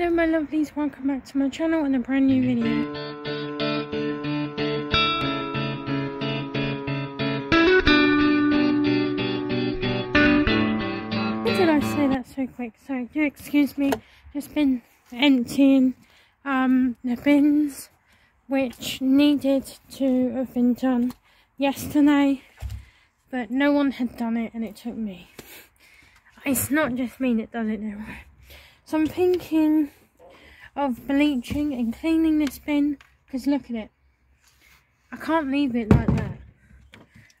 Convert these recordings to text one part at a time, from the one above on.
Hello my lovelies, welcome back to my channel and a brand new video. Why did I say that so quick? So do excuse me, just been emptying um, the bins which needed to have been done yesterday but no one had done it and it took me. It's not just me that does it now. So I'm thinking of bleaching and cleaning this bin because look at it. I can't leave it like that.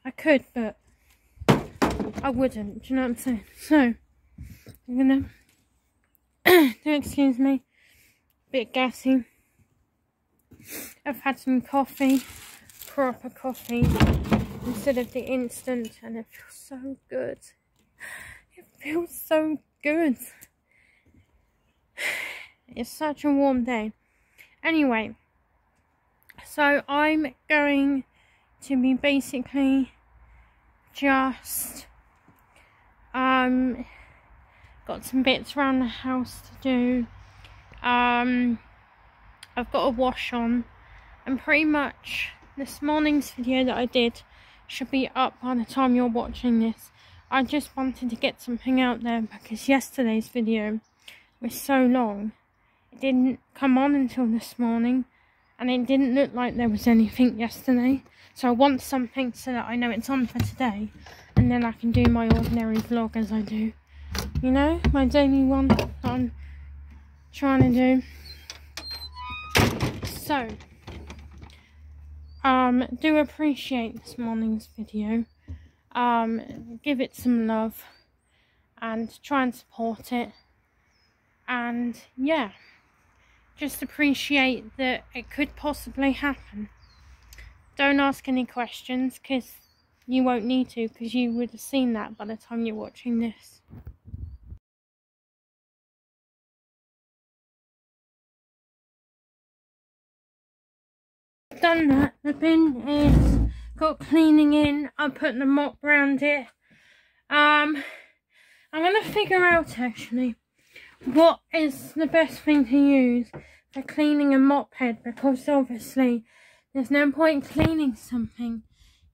I could but I wouldn't, do you know what I'm saying? So I'm gonna do excuse me, bit gassy. I've had some coffee, proper coffee instead of the instant and it feels so good. It feels so good. It's such a warm day. Anyway, so I'm going to be basically just um got some bits around the house to do. Um I've got a wash on and pretty much this morning's video that I did should be up by the time you're watching this. I just wanted to get something out there because yesterday's video was so long. It didn't come on until this morning and it didn't look like there was anything yesterday. So I want something so that I know it's on for today and then I can do my ordinary vlog as I do. You know, my daily one that I'm trying to do. So, um, do appreciate this morning's video. Um, give it some love and try and support it. And yeah, just appreciate that it could possibly happen. Don't ask any questions because you won't need to because you would have seen that by the time you're watching this. done that. The bin is got cleaning in. I put the mop around it. Um, I'm going to figure out actually what is the best thing to use for cleaning a mop head because obviously there's no point cleaning something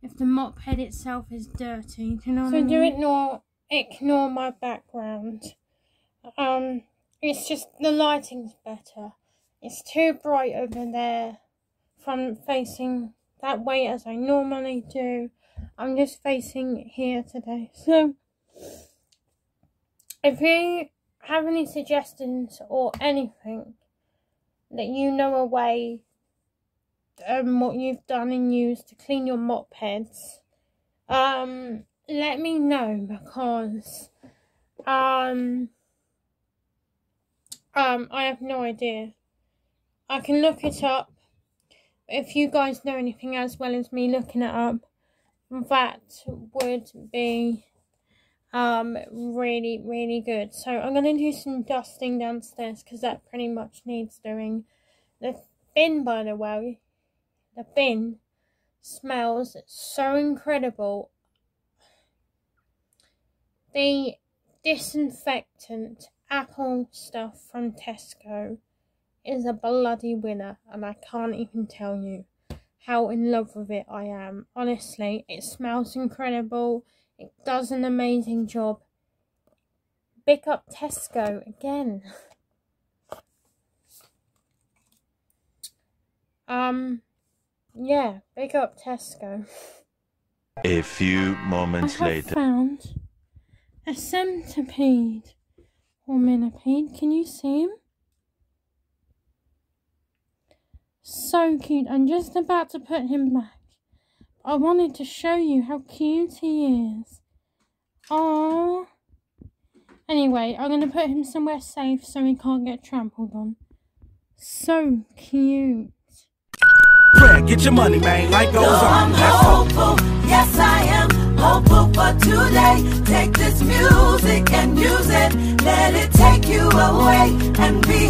if the mop head itself is dirty. Do you know so do ignore ignore my background. Um, it's just the lighting's better. It's too bright over there from facing that way as I normally do. I'm just facing here today. So, if you have any suggestions or anything that you know a way um, what you've done and used to clean your mop heads, um, let me know because um, um, I have no idea. I can look it up if you guys know anything as well as me looking it up, that would be um really really good. So I'm gonna do some dusting downstairs because that pretty much needs doing. The bin, by the way, the bin smells so incredible. The disinfectant apple stuff from Tesco is a bloody winner, and I can't even tell you how in love with it I am. Honestly, it smells incredible. It does an amazing job. Pick up Tesco again. Um, yeah, pick up Tesco. A few moments I later. found a centipede or millipede. Can you see him? So cute. I'm just about to put him back. I wanted to show you how cute he is. Oh. Anyway, I'm going to put him somewhere safe so he can't get trampled on. So cute. Fred, get your money, man. Life goes on. I'm hopeful. Yes, I am hopeful for today. Take this music and use it. Let it take you away and be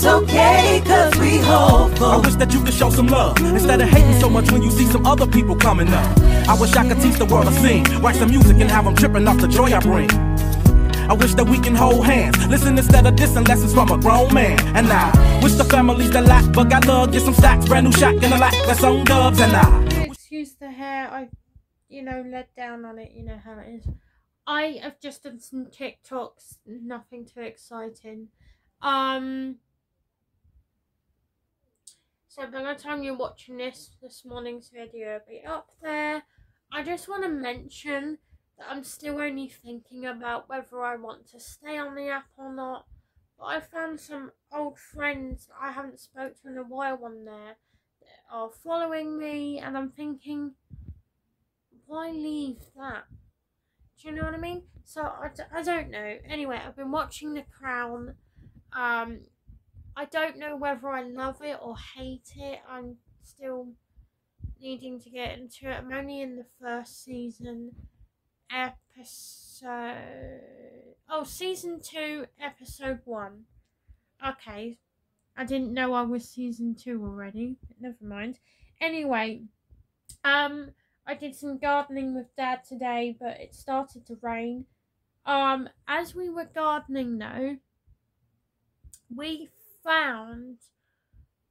that's okay. cause we hopeful. I wish that you could show some love instead of hating so much when you see some other people coming up. I wish I could teach the world to sing, write some music and have them tripping off the joy I bring. I wish that we can hold hands, listen instead of dissing lessons from a grown man. And I wish the families that lack, but got love, get some stacks, brand new shack in the lack, that's on dubs. And I Excuse the hair, I, you know, let down on it, you know how it is. I have just done some TikToks, nothing too exciting. Um, so by the time you're watching this, this morning's video will be up there. I just want to mention that I'm still only thinking about whether I want to stay on the app or not. But I found some old friends that I haven't spoke to in a while on there that are following me and I'm thinking, why leave that? Do you know what I mean? So I, d- I don't know. Anyway, I've been watching The Crown. Um, I don't know whether I love it or hate it. I'm still needing to get into it. I'm only in the first season episode. Oh, season two, episode one. Okay. I didn't know I was season two already. Never mind. Anyway, um, I did some gardening with Dad today, but it started to rain. Um, as we were gardening though, we found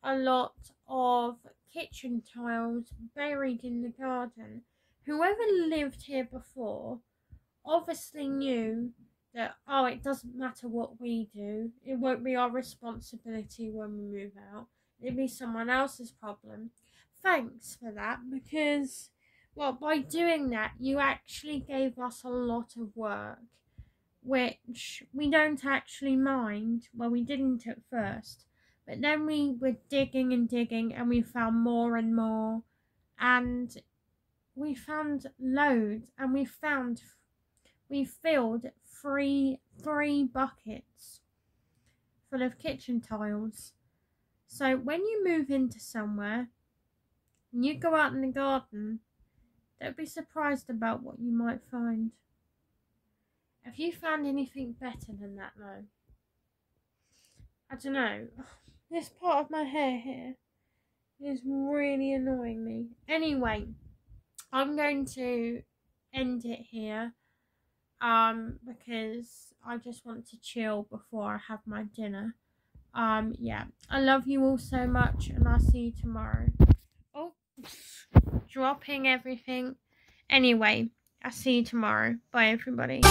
a lot of kitchen tiles buried in the garden. Whoever lived here before obviously knew that, oh, it doesn't matter what we do, it won't be our responsibility when we move out, it'll be someone else's problem. Thanks for that because, well, by doing that, you actually gave us a lot of work. Which we don't actually mind. Well, we didn't at first but then we were digging and digging and we found more and more. And we found loads and we found, we filled three, three buckets full of kitchen tiles. So when you move into somewhere and you go out in the garden, don't be surprised about what you might find. Have you found anything better than that though? I don't know. This part of my hair here is really annoying me. Anyway, I'm going to end it here um because I just want to chill before I have my dinner. Um yeah, I love you all so much and I'll see you tomorrow. Oh, dropping everything. Anyway, I'll see you tomorrow. Bye everybody.